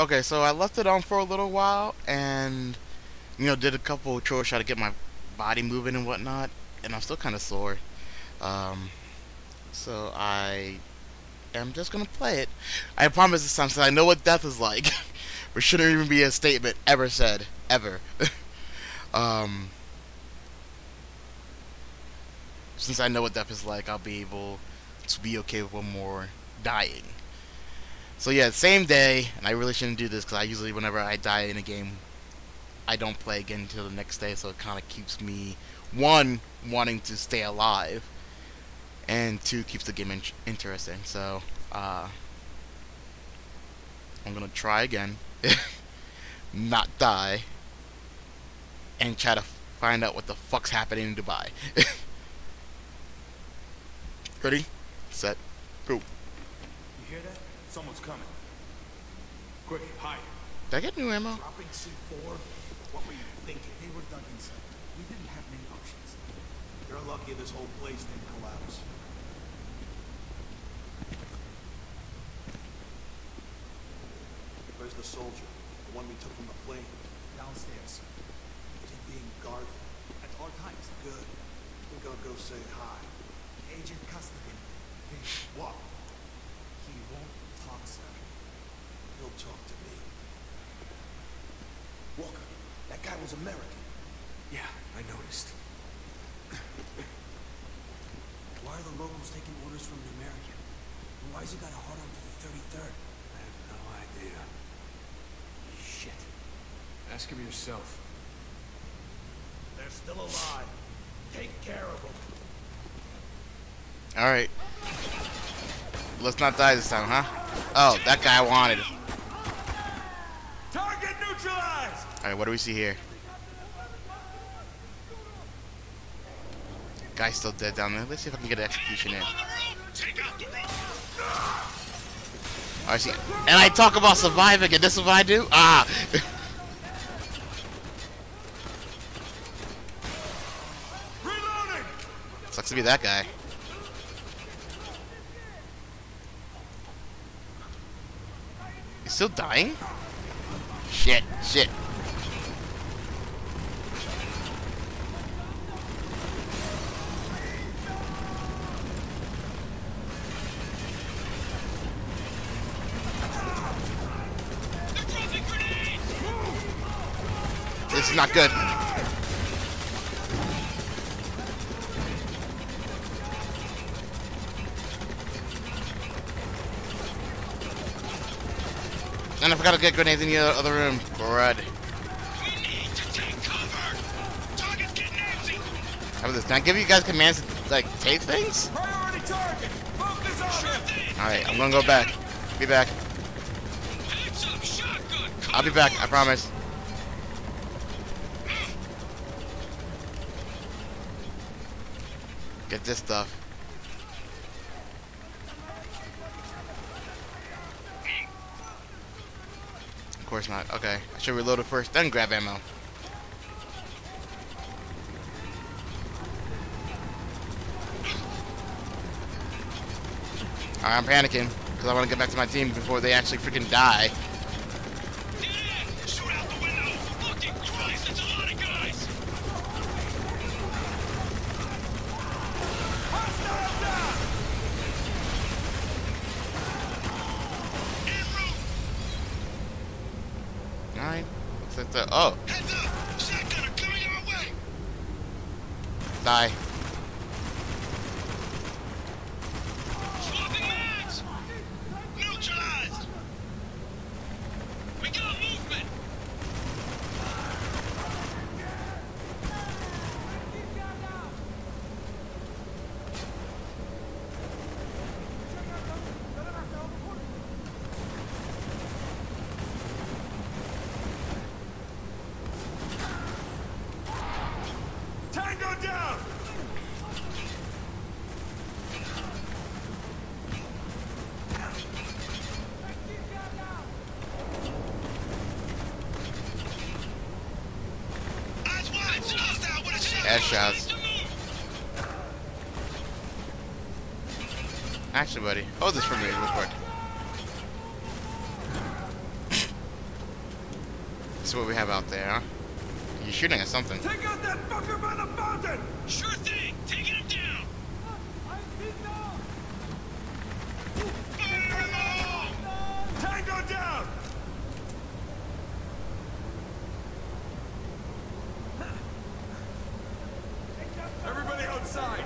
Okay, so I left it on for a little while and, you know, did a couple of chores, try to get my body moving and whatnot, and I'm still kind of sore. Um, so I am just gonna play it. I promise this time, since I know what death is like, which shouldn't even be a statement ever said, ever. um, since I know what death is like, I'll be able to be okay with one more dying. So yeah, same day, and I really shouldn't do this because I usually, whenever I die in a game, I don't play again until the next day, so it kind of keeps me, one, wanting to stay alive, and two, keeps the game in interesting. So, uh, I'm gonna try again, not die, and try to find out what the fuck's happening in Dubai. Ready? Set. Go. You hear that? Someone's coming. Quick, hide. Did I get new ammo? Dropping C4? What were you thinking? They were dug inside. We didn't have many options. You're lucky this whole place didn't collapse. Where's the soldier? The one we took from the plane? Downstairs. Is he being guarded? At all times. Good. I think I'll go say hi. Agent Costigan. What? He won't talk, sir. He'll talk to me. Walker, that was American. Yeah, I noticed. Why are the locals taking orders from an American? And why has he got a hard on for the 33rd? I have no idea. Shit. Ask him yourself. They're still alive. Take care of them. Alright. Let's not die this time, huh? Oh, that guy I wanted. Target neutralized! Alright, what do we see here? Guy's still dead down there. Let's see if I can get an execution in. I see. And I talk about surviving, and this is what I do? Ah! Sucks to be that guy. He's still dying? Shit, shit. This is not good. And I forgot to get grenades in the other room. Crud. How about this? Can I give you guys commands to, like, take things? Priority target! Focus! Alright, I'm gonna go back. Be back. I'll be back, I promise. Get this stuff. Of course not. Okay. I should reload it first, then grab ammo. Alright, I'm panicking. Because I want to get back to my team before they actually freaking die. Looks like the. Oh, die. Tango down! Headshots. Actually, buddy, hold this for me real quick. see what we have out there, huh? You're shooting at something. Take out that fucker by the fountain! Sure thing. Taking him down. Fire in the hole! Tango down! Everybody outside!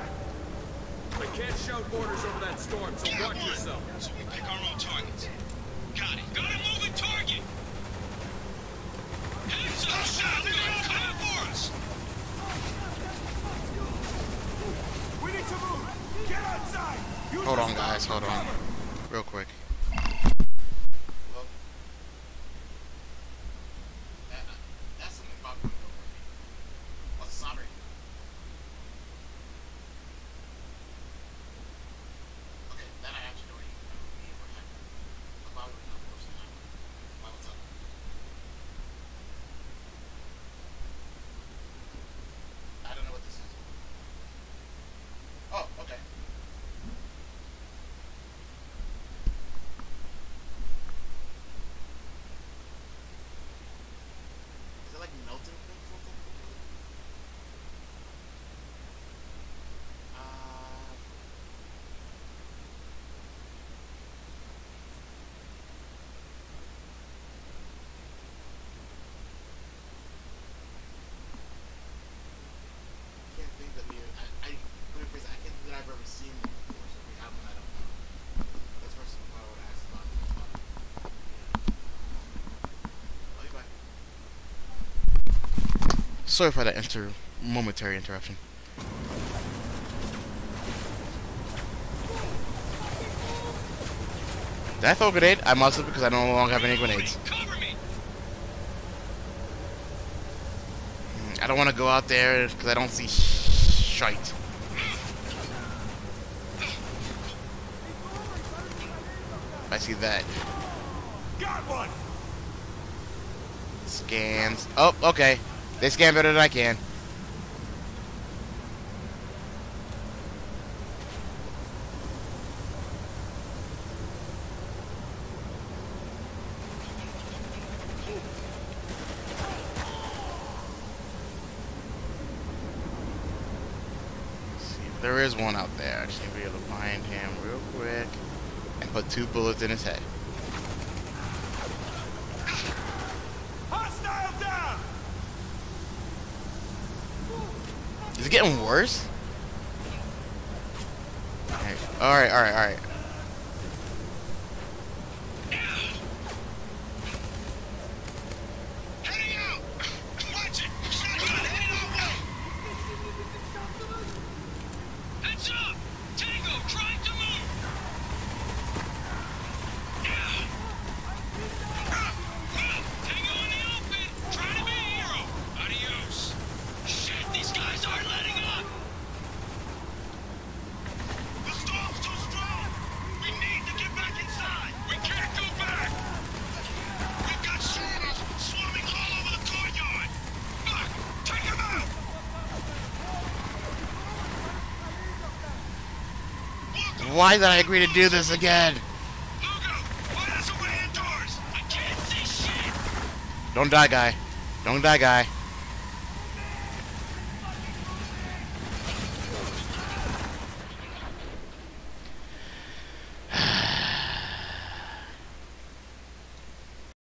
We can't shout orders over that storm, so Got watch one. yourself. So we pick our own targets. Got it. Got a moving target. Heads up, shotgun. Coming for us. We need to move! Get outside! Use Hold on, guys. Hold on. Real quick. That's something about Oh, sorry. Okay, that I actually don't even know what happened. Why would we not post that? Why, what's up? I don't know what this is. Oh, okay. Is it like melting things or something? Uh, I can't think that we. I, I, let me phrase it, I can't think that I've ever seen one before, so if we have one, I don't know. That's first of all, I would ask about it. I'll be back. Sorry for that inter momentary interruption. Did I throw a grenade? I must have because I no longer have any grenades. Cover me. Mm, I don't want to go out there because I don't see shite. I see that. Got one! Scans. Oh, okay. They scan better than I can. See, if There is one out there. I to be able to find him real quick and put two bullets in his head. Hostile down! Is it getting worse? Alright, alright, alright, Why did I agree to do this again? Lugo, find us a way indoors. I can't see shit. Don't die, guy. Don't die, guy.